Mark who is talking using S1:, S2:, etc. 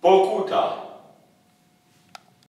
S1: Pokuta.